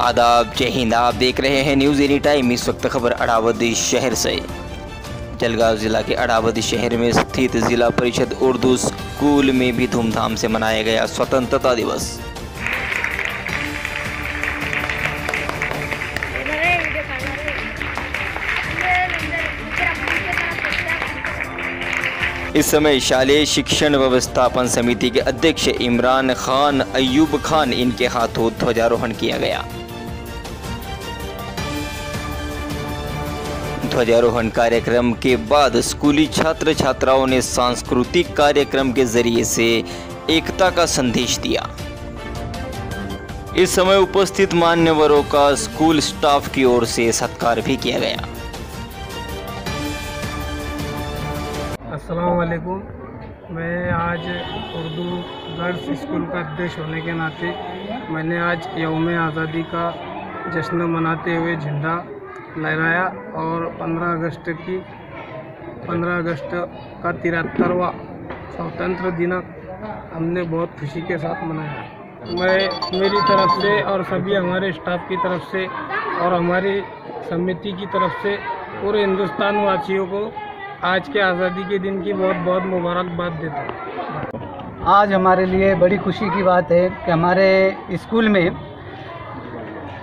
आदाब, जय हिंद। आप देख रहे हैं न्यूज़ एनी टाइम इस वक्त खबर अड़ावती शहर से। जलगांव ज़िला के अड़ावती शहर में स्थित ज़िला परिषद उर्दू स्कूल में भी धूमधाम से मनाया गया स्वतंत्रता दिवस। इस समय शालेय शिक्षण व्यवस्थापन समिति के अध्यक्ष इमरान खान, अयूब खान इनके हाथों ध्वजारोहण किया गया। ध्वजारोहण कार्यक्रम के बाद स्कूली छात्र छात्राओं ने सांस्कृतिक कार्यक्रम के ज़रिए से एकता का संदेश दिया। इस समय उपस्थित मान्यवरों का स्कूल स्टाफ की ओर से सत्कार भी किया गया। अस्सलाम वालेकुम मैं आज उर्दू गर्ल्स स्कूल का अध्यक्ष होने के नाते मैंने आज यौम आज़ादी का जश्न मनाते हुए झंडा लहराया और 15 अगस्त की 15 अगस्त का तिहत्तरवा स्वतंत्र दिनक हमने बहुत खुशी के साथ मनाया। मैं मेरी तरफ़ से और सभी हमारे स्टाफ की तरफ़ से और हमारी समिति की तरफ़ से पूरे हिंदुस्तान वासियों को आज के आज़ादी के दिन की बहुत बहुत मुबारकबाद देता हूँ। आज हमारे लिए बड़ी खुशी की बात है कि हमारे स्कूल में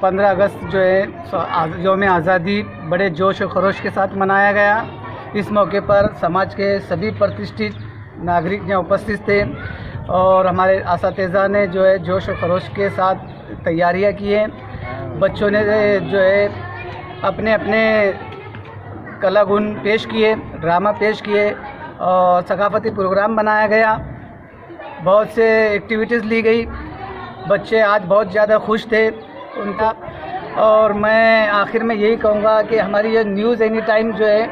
15 अगस्त जो है योम आज़ादी बड़े जोश और खरोश के साथ मनाया गया। इस मौके पर समाज के सभी प्रतिष्ठित नागरिक यहाँ उपस्थित थे और हमारे इस ने जो है, जोश और खरोश के साथ तैयारियाँ की हैं। बच्चों ने जो है अपने अपने कला गुण पेश किए, ड्रामा पेश किए और सकाफती प्रोग्राम बनाया गया। बहुत से एक्टिविटीज़ ली गई। बच्चे आज बहुत ज़्यादा खुश थे उनका। और मैं आखिर में यही कहूँगा कि हमारी ये न्यूज़ एनी टाइम जो है,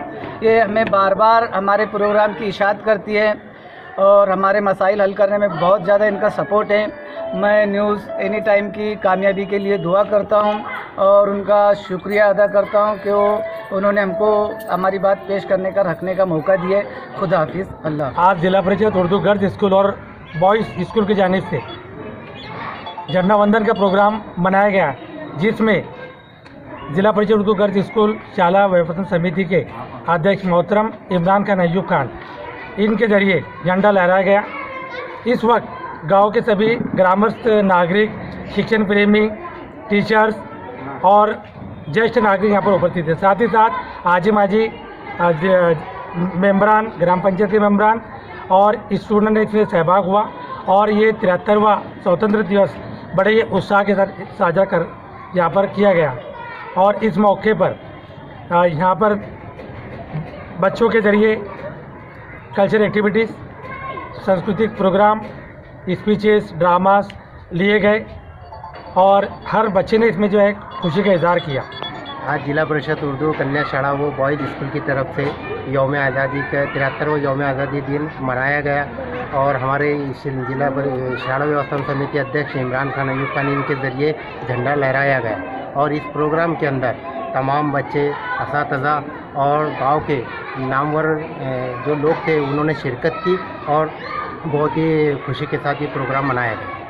ये हमें बार बार हमारे प्रोग्राम की इशात करती है और हमारे मसाइल हल करने में बहुत ज़्यादा इनका सपोर्ट है। मैं न्यूज़ एनी टाइम की कामयाबी के लिए दुआ करता हूँ और उनका शुक्रिया अदा करता हूँ कि वो उन्होंने हमको हमारी बात पेश करने का, रखने का मौका दिए खुदा हाफिज़, अल्लाह आज जिला परिषद उर्दू गर्ल्स स्कूल और बॉयज़ स्कूल की जानब से झंडा वंदन का प्रोग्राम मनाया गया, जिसमें जिला परिषद उर्दू गर्ल्स स्कूल शाला व्यवस्थापन समिति के अध्यक्ष मोहतरम इमरान खान, अयूब खान, इनके ज़रिए झंडा लहराया गया। इस वक्त गाँव के सभी ग्रामस्थ, नागरिक, शिक्षण प्रेमी टीचर्स और ज्येष्ठ नागरिक यहाँ पर उपस्थित थे। साथ ही साथ आजी माजी मेम्बरान ग्राम पंचायत के मेम्बरान और स्टूडेंट इसमें सहभाग हुआ और ये तिहत्तरवा स्वतंत्र दिवस बड़े ही उत्साह के साथ साझा कर यहाँ पर किया गया। और इस मौके पर यहाँ पर बच्चों के ज़रिए कल्चर एक्टिविटीज़ सांस्कृतिक प्रोग्राम स्पीचेस ड्रामास लिए गए और हर बच्चे ने इसमें जो है खुशी का इजहार किया। आज जिला परिषद उर्दू कन्या शाला वो बॉयज़ स्कूल की तरफ़ से योम आज़ादी का तिहत्तरवा योम आज़ादी दिन मनाया गया और हमारे जिला शाला व्यवस्थापन समिति अध्यक्ष इमरान खान अयूब खान इनके ज़रिए झंडा लहराया गया और इस प्रोग्राम के अंदर तमाम बच्चे इस और गाँव के नामवर जो लोग थे, उन्होंने शिरकत की और बहुत ही खुशी के साथ ये प्रोग्राम मनाया गया।